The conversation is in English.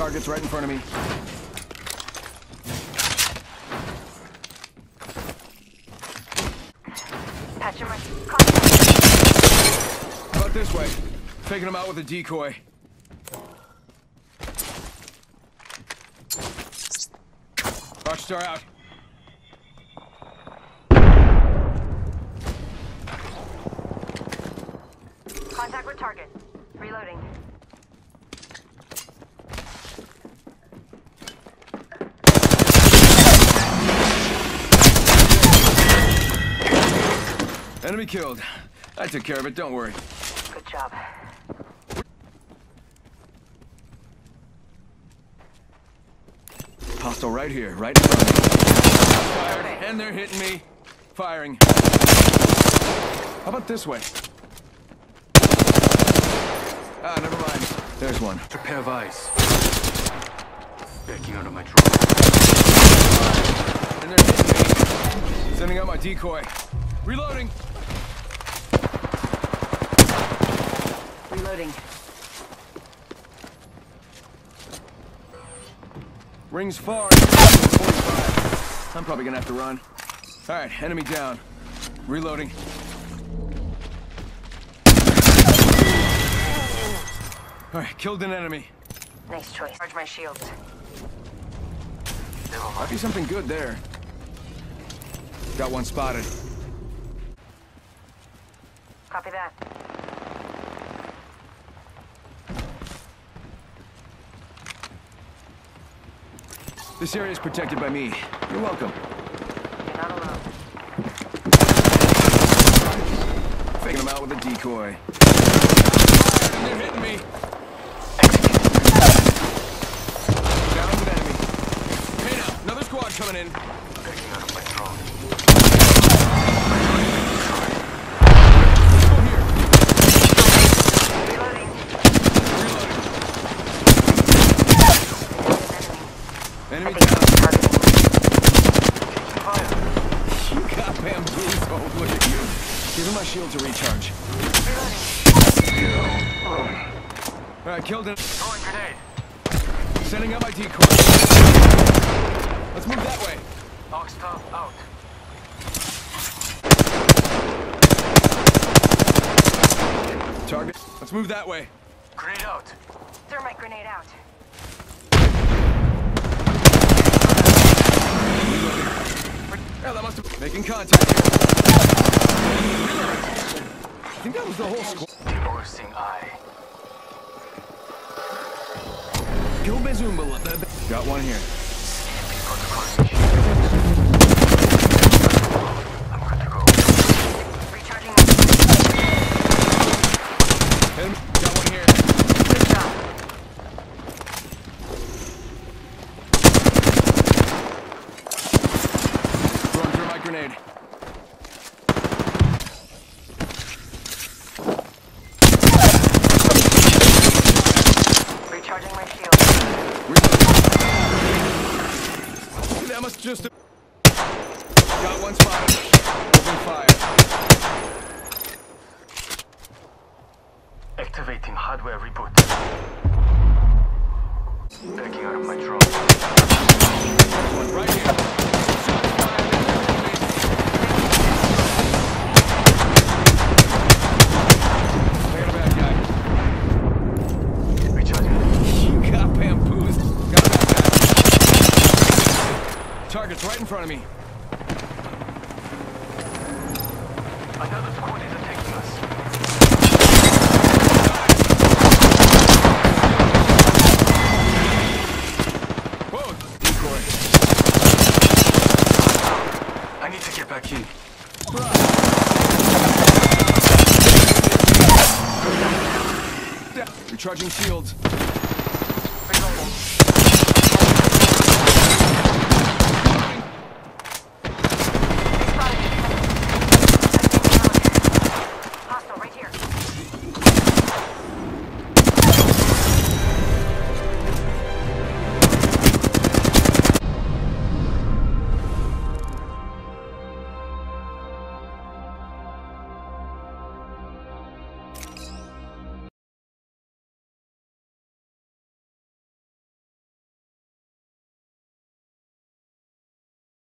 Target's right in front of me. Patch him right. About this way. Taking him out with a decoy. Arc Star out. Contact with target. Reloading. Enemy killed. I took care of it, don't worry. Good job. Hostile right here, right in front of me. Fired, and they're hitting me. Firing. How about this way? Ah, never mind. There's one. Prepare vice. Backing out of my drone. And they're hitting me. Sending out my decoy. Reloading. Reloading. Rings far. 45. I'm probably gonna have to run. All right, enemy down. Reloading. All right, killed an enemy. Nice choice. Charge my shields. Might be something good there. Got one spotted. Copy that. This area is protected by me. You're welcome. You're not alone. Faking them out with a decoy. They're hitting me. Down an enemy. Hey now, another squad coming in. Backing out my drone. Go here. Reloading. Reloading. Enemy. Enemy I think down. he's targeting me. You got bamboozled. Look at you. Giving my shield to recharge. All right, killed it. Throwing grenade. Sending out my decoy. Let's move that way. Arc Star out. Target. Let's move that way. Grenade out. Thermite grenade out. Yeah, that must have making contact here. I think that was the whole squad. Divorcing eye. Go Bazumba. Got one here. For the carnage. I'm good to go. Recharging my Enemy. Got one here. Good job. Throwing through my grenade. Recharging my shield. That must just have... Got one spotted. Open fire. Activating hardware reboot. Backing out of my drone. One right here. Shots fired. Look at a bad guy. Recharging. You got bamboozled. Got that back. Target's right in front of me. Another squad is attacking us. Whoa! Decoy. I need to get back in. Recharging shields.